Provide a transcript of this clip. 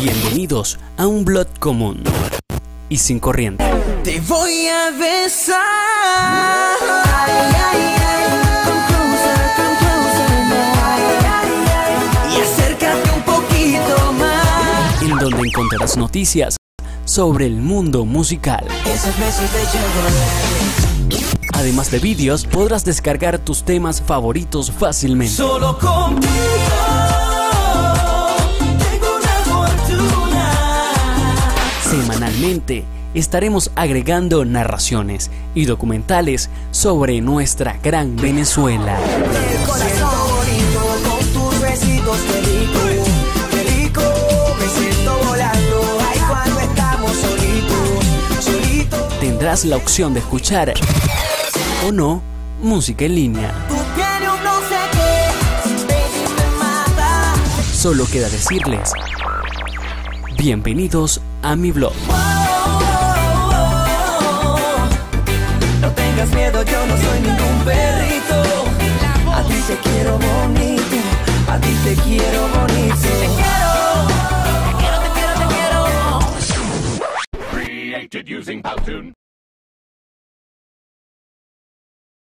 Bienvenidos a un blog común y sin corriente. Te voy a besar. Ay, ay, ay. Come closer, come closer now. Y acércate un poquito más. en donde encontrarás noticias sobre el mundo musical. Además de vídeos, podrás descargar tus temas favoritos fácilmente. Solo contigo Semanalmente estaremos agregando narraciones y documentales sobre nuestra gran Venezuela. Tendrás la opción de escuchar o no música en línea. Solo queda decirles, Bienvenidos a mi blog. Oh, oh, oh, no tengas miedo, yo no soy ningún perrito. A ti te quiero bonito, a ti te quiero bonito. Te quiero. Te quiero, te quiero, te quiero. Created using Powtoon.